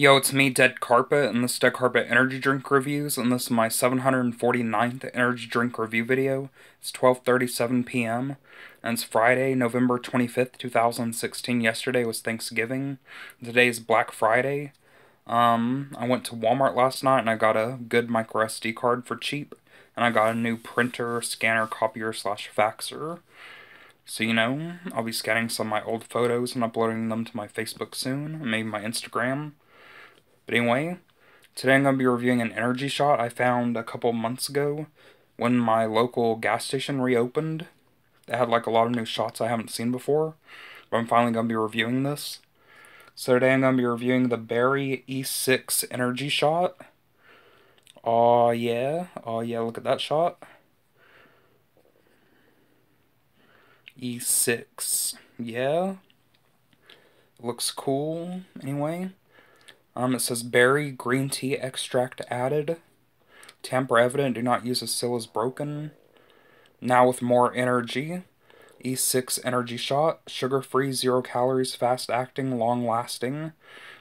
Yo, it's me, Dead Carpet, and this is Dead Carpet Energy Drink Reviews, and this is my 749th energy drink review video. It's 12.37 p.m., and it's Friday, November 25th, 2016. Yesterday was Thanksgiving. Today is Black Friday. Um, I went to Walmart last night, and I got a good micro SD card for cheap, and I got a new printer, scanner, copier, slash faxer. So, you know, I'll be scanning some of my old photos and uploading them to my Facebook soon, maybe my Instagram. But anyway, today I'm going to be reviewing an energy shot I found a couple months ago when my local gas station reopened. They had like a lot of new shots I haven't seen before, but I'm finally going to be reviewing this. So today I'm going to be reviewing the Berry E6 energy shot. Oh yeah, oh yeah, look at that shot. E6, yeah. Looks cool, anyway. Um, it says berry green tea extract added. Tamper evident, do not use a seal as broken. Now with more energy. E6 energy shot. Sugar free, zero calories, fast acting, long lasting.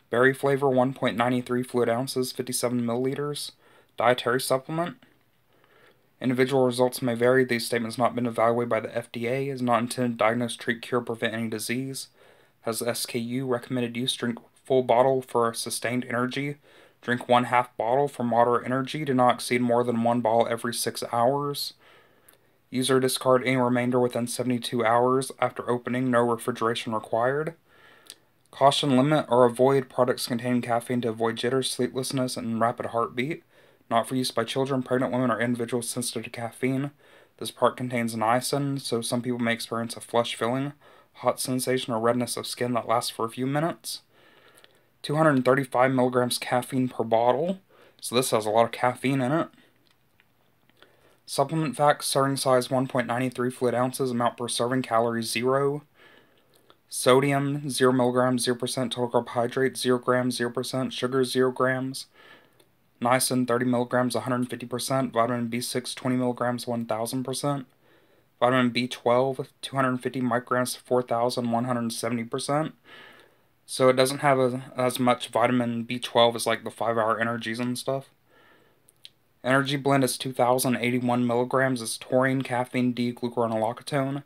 Berry flavor 1.93 fluid ounces, 57 milliliters. Dietary supplement. Individual results may vary. These statements not been evaluated by the FDA. Is not intended to diagnose, treat, cure, prevent any disease. Has SKU recommended use. Drink full bottle for sustained energy. Drink one half bottle for moderate energy. Do not exceed more than one bottle every six hours. User discard any remainder within 72 hours after opening. No refrigeration required. Caution limit or avoid products containing caffeine to avoid jitters, sleeplessness, and rapid heartbeat. Not for use by children, pregnant women, or individuals sensitive to caffeine. This part contains niacin, so some people may experience a flush feeling, hot sensation, or redness of skin that lasts for a few minutes. 235 milligrams caffeine per bottle. So this has a lot of caffeine in it. Supplement facts, serving size 1.93 fluid ounces, amount per serving, calories 0. Sodium 0 milligrams, 0% total carbohydrates, 0 grams, 0%, sugar 0 grams. Niacin 30 milligrams, 150%, vitamin B6 20 milligrams, 1000%. Vitamin B12 250 micrograms, 4170%. So it doesn't have a, as much vitamin B12 as like the 5 hour energies and stuff. Energy blend is 2081 milligrams. It's taurine, caffeine, D-glucuronolactone,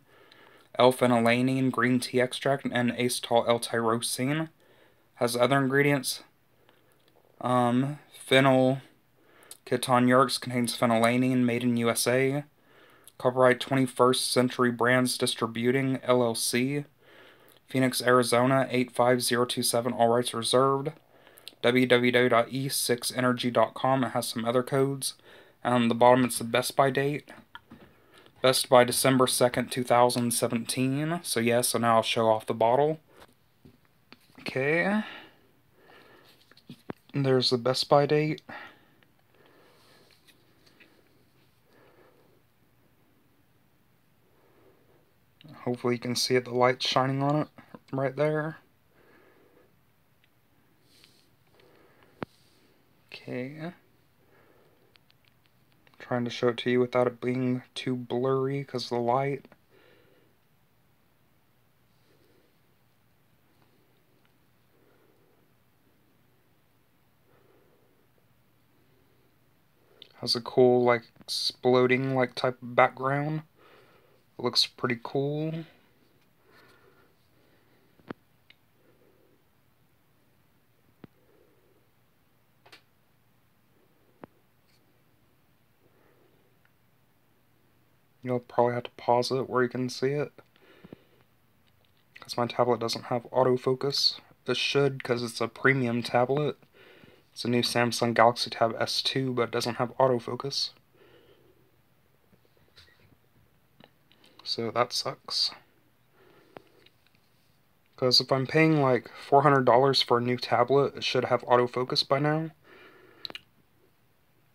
L-phenylalanine, green tea extract, and acetyl L-tyrosine. Has other ingredients. Um, phenyl ketonurics contains phenylalanine, made in USA. Copyright 21st Century Brands Distributing, LLC. Phoenix, Arizona 85027, all rights reserved. www.e6energy.com. It has some other codes. On the bottom, it's the best by date. Best by December 2nd, 2017. So, yeah, so now I'll show off the bottle. Okay. There's the best by date. Hopefully you can see it, the light shining on it right there. Okay. trying to show it to you without it being too blurry because the light. Has a cool, like, exploding, like, type of background. Looks pretty cool. You'll probably have to pause it where you can see it. Because my tablet doesn't have autofocus. It should because it's a premium tablet. It's a new Samsung Galaxy Tab S2, but it doesn't have autofocus. So that sucks. Because if I'm paying like $400 for a new tablet, it should have autofocus by now.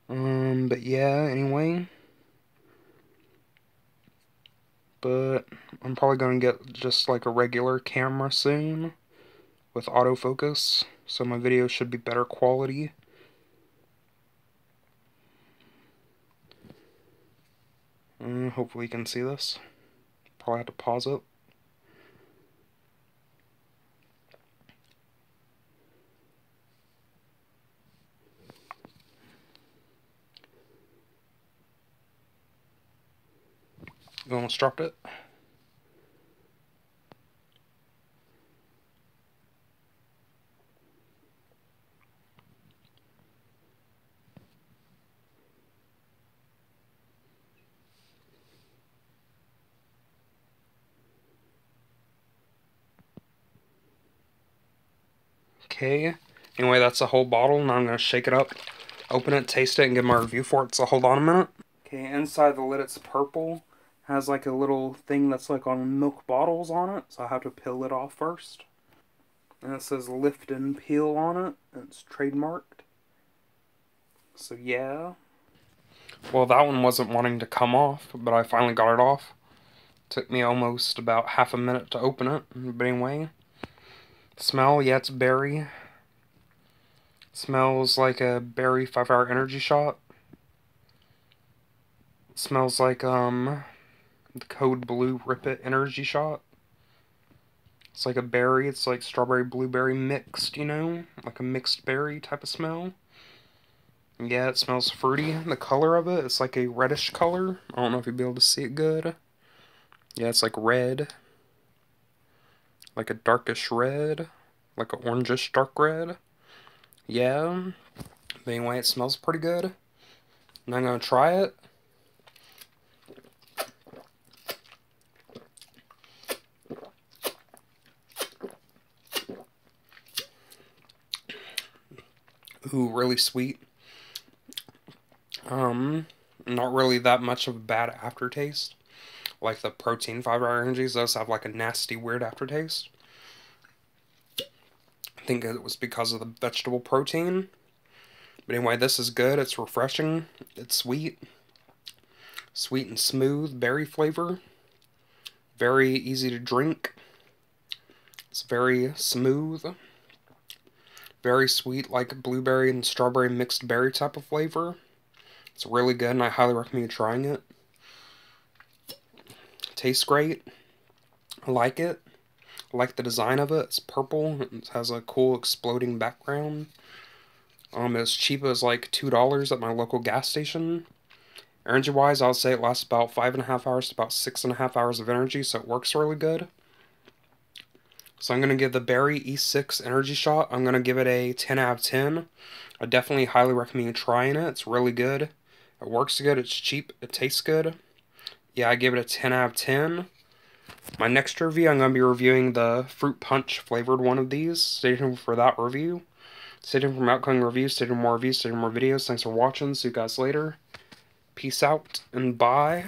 Um, but yeah, anyway. but I'm probably going to get just like a regular camera soon with autofocus, so my video should be better quality. Uh, hopefully you can see this probably had to pause it. You almost dropped it. Okay, anyway, that's a whole bottle. Now I'm going to shake it up, open it, taste it, and give my review for it. So hold on a minute. Okay, inside the lid it's purple. Has like a little thing that's like on milk bottles on it, so I have to peel it off first. And it says lift and peel on it, and it's trademarked. So yeah. Well, that one wasn't wanting to come off, but I finally got it off. Took me almost about half a minute to open it, but anyway. Smell, yeah, it's berry. Smells like a berry 5 hour energy shot. Smells like, um, the Code Blue Rip It energy shot. It's like a berry, it's like strawberry blueberry mixed, you know? Like a mixed berry type of smell. Yeah, it smells fruity. The color of it, it's like a reddish color. I don't know if you'll be able to see it good. Yeah, it's like red like a darkish red, like an orangish dark red. Yeah, but anyway, it smells pretty good. And I'm gonna try it. Ooh, really sweet. Um, not really that much of a bad aftertaste like the protein fiber energies, those have like a nasty, weird aftertaste. I think it was because of the vegetable protein. But anyway, this is good. It's refreshing. It's sweet. Sweet and smooth berry flavor. Very easy to drink. It's very smooth. Very sweet, like blueberry and strawberry mixed berry type of flavor. It's really good, and I highly recommend you trying it. Tastes great. I like it. I like the design of it. It's purple. It has a cool exploding background. Um, it's cheap as like $2 at my local gas station. Energy wise, I'll say it lasts about five and a half hours to about six and a half hours of energy, so it works really good. So I'm going to give the Berry E6 Energy Shot, I'm going to give it a 10 out of 10. I definitely highly recommend trying it. It's really good. It works good, it's cheap, it tastes good yeah, I give it a 10 out of 10. My next review, I'm going to be reviewing the Fruit Punch flavored one of these. Stay tuned for that review. Stay tuned for upcoming reviews, stay tuned for more reviews, stay tuned for more videos. Thanks for watching. See you guys later. Peace out and bye.